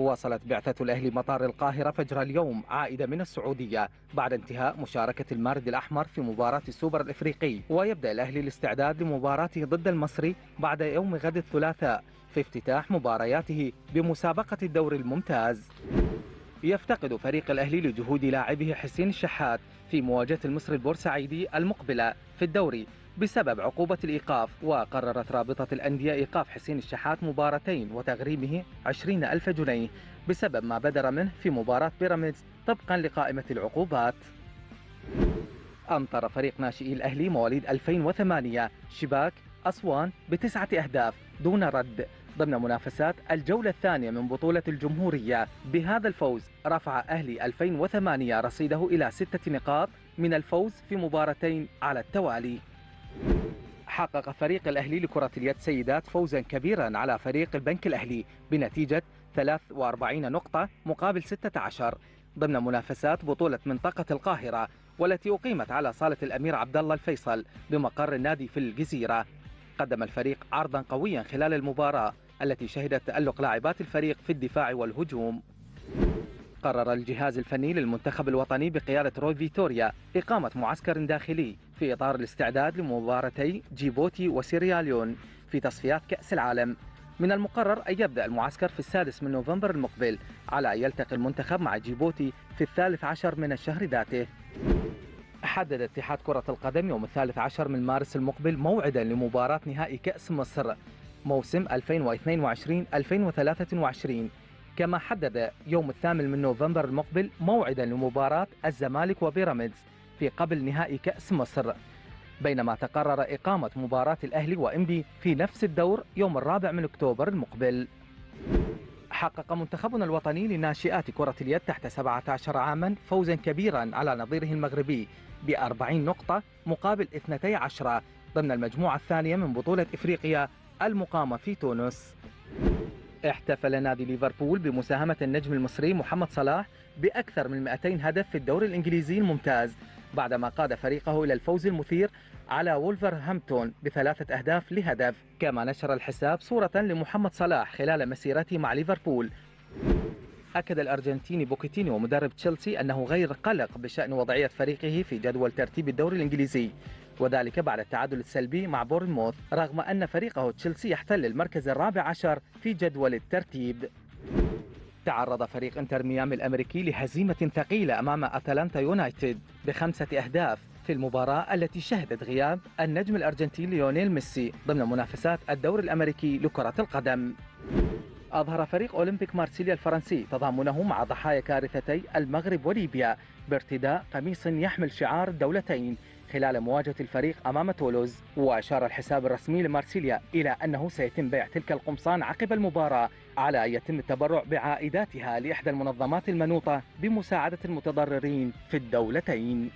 وصلت بعثة الأهلي مطار القاهرة فجر اليوم عائدة من السعودية بعد انتهاء مشاركة المارد الأحمر في مباراة السوبر الإفريقي. ويبدأ الأهلي الاستعداد لمباراته ضد المصري بعد يوم غد الثلاثاء في افتتاح مبارياته بمسابقة الدوري الممتاز. يفتقد فريق الأهلي لجهود لاعبه حسين الشحات في مواجهة المصري البورسعيدي المقبلة في الدوري. بسبب عقوبة الإيقاف وقررت رابطة الأندية إيقاف حسين الشحات مباراتين وتغريمه 20 ألف جنيه بسبب ما بدر منه في مباراة بيراميدز طبقا لقائمة العقوبات. أمطر فريق ناشئي الأهلي مواليد 2008 شباك أسوان بتسعة أهداف دون رد ضمن منافسات الجولة الثانية من بطولة الجمهورية. بهذا الفوز رفع أهلي 2008 رصيده إلى ستة نقاط من الفوز في مباراتين على التوالي. حقق فريق الأهلي لكرة اليد سيدات فوزا كبيرا على فريق البنك الأهلي بنتيجة 43 نقطة مقابل 16 ضمن منافسات بطولة منطقة القاهرة والتي أقيمت على صالة الأمير عبد الله الفيصل بمقر النادي في الجزيرة. قدم الفريق عرضا قويا خلال المباراة التي شهدت تألق لاعبات الفريق في الدفاع والهجوم. قرر الجهاز الفني للمنتخب الوطني بقيادة روي فيتوريا إقامة معسكر داخلي في إطار الاستعداد لمباراتي جيبوتي وسيرياليون في تصفيات كأس العالم. من المقرر أن يبدأ المعسكر في السادس من نوفمبر المقبل على أن يلتقي المنتخب مع جيبوتي في الثالث عشر من الشهر ذاته. حدد اتحاد كرة القدم يوم الثالث عشر من مارس المقبل موعدا لمباراة نهائي كأس مصر موسم 2022-2023 كما حدد يوم الثامن من نوفمبر المقبل موعدا لمباراة الزمالك وبيراميدز في قبل نهائي كأس مصر. بينما تقرر إقامة مباراة الأهلي وإنبي في نفس الدور يوم الرابع من أكتوبر المقبل. حقق منتخبنا الوطني لناشئات كرة اليد تحت 17 عاما فوزا كبيرا على نظيره المغربي ب 40 نقطة مقابل 12 ضمن المجموعة الثانية من بطولة إفريقيا المقامة في تونس. احتفل نادي ليفربول بمساهمة النجم المصري محمد صلاح بأكثر من 200 هدف في الدوري الإنجليزي الممتاز بعدما قاد فريقه إلى الفوز المثير على وولفرهامبتون بثلاثة أهداف لهدف. كما نشر الحساب صورة لمحمد صلاح خلال مسيرته مع ليفربول. أكد الأرجنتيني بوكيتينو مدرب تشيلسي أنه غير قلق بشأن وضعية فريقه في جدول ترتيب الدوري الإنجليزي. وذلك بعد التعادل السلبي مع بورنموث رغم أن فريقه تشيلسي يحتل المركز الرابع عشر في جدول الترتيب تعرض فريق إنتر ميامي الأمريكي لهزيمة ثقيلة أمام أتلانتا يونايتد بخمسة أهداف في المباراة التي شهدت غياب النجم الأرجنتيني ليونيل ميسي ضمن منافسات الدوري الأمريكي لكرة القدم. أظهر فريق أولمبيك مارسيليا الفرنسي تضامنه مع ضحايا كارثتي المغرب وليبيا بارتداء قميص يحمل شعار الدولتين خلال مواجهة الفريق أمام تولوز. وأشار الحساب الرسمي لمارسيليا إلى أنه سيتم بيع تلك القمصان عقب المباراة على أن يتم التبرع بعائداتها لإحدى المنظمات المنوطة بمساعدة المتضررين في الدولتين.